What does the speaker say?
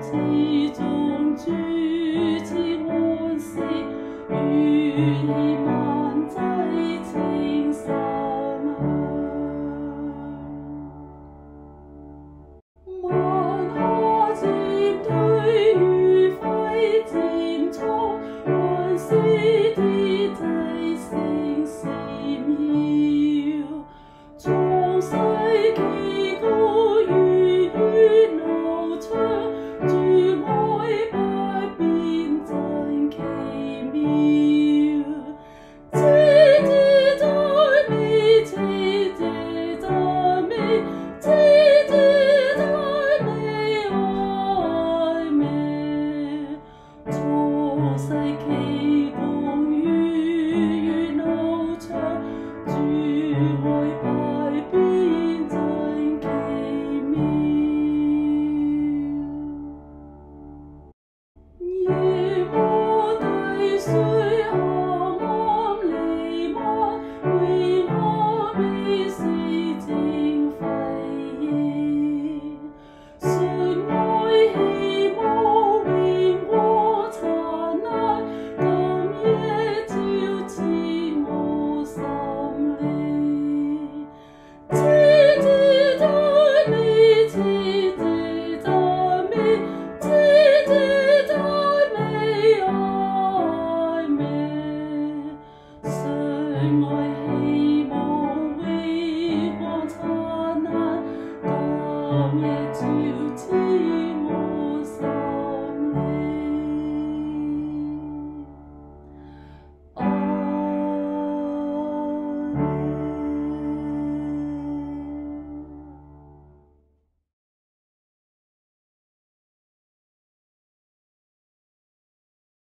自终诸此安息与你世期共月月高唱爱希望微光刹那倒映着